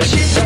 She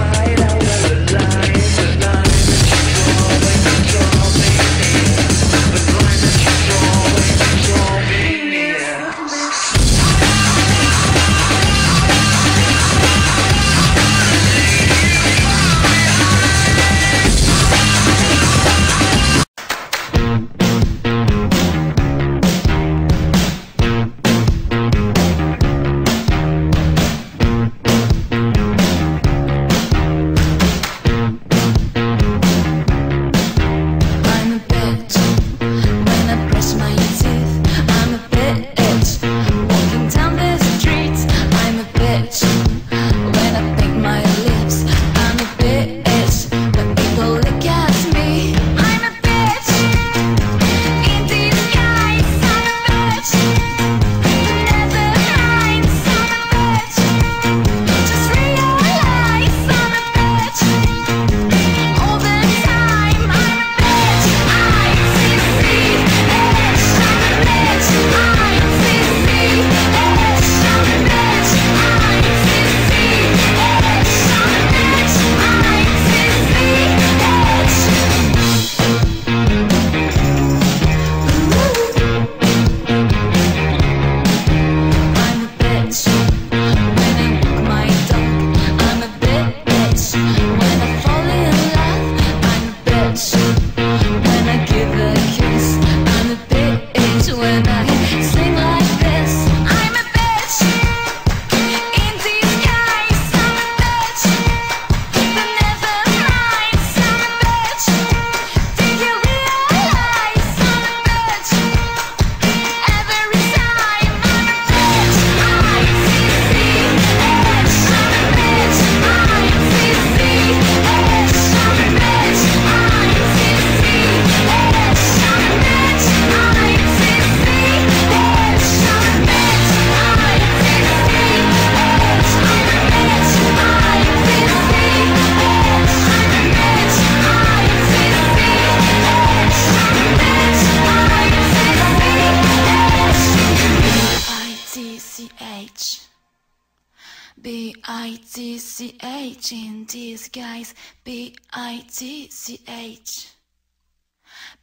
B I T C H in disguise. B I T C H.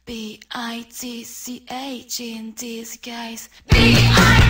B I T C H in disguise. B I